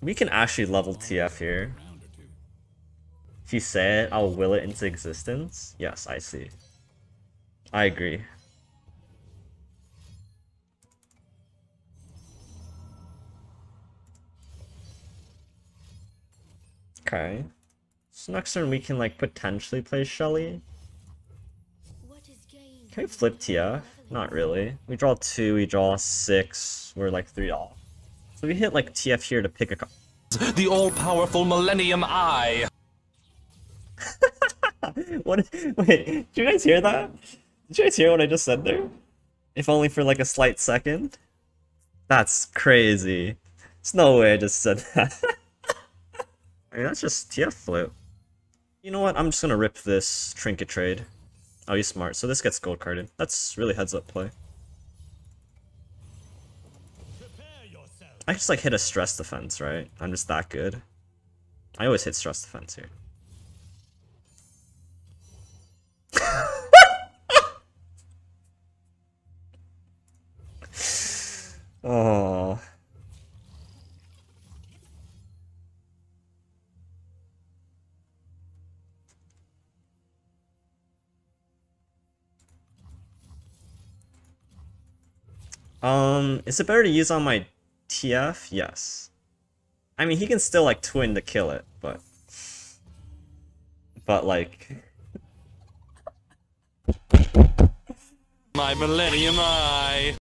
We can actually level TF here. If you say it, I'll will it into existence. Yes, I see. I agree. Okay. So next turn we can like potentially play Shelly. Can we flip TF? Not really. We draw two, we draw six, we're like three off. So we hit like TF here to pick a card. The all-powerful Millennium Eye. what? Wait, did you guys hear that? Did you guys hear what I just said there? If only for like a slight second. That's crazy. There's no way I just said that. I mean, that's just TF flip. You know what? I'm just gonna rip this trinket trade. Oh, he's smart. So this gets gold carded. That's really heads up play. I just like hit a stress defense, right? I'm just that good. I always hit stress defense here. oh. Um, is it better to use on my TF? Yes. I mean, he can still like twin to kill it, but but like My Millennium Eye.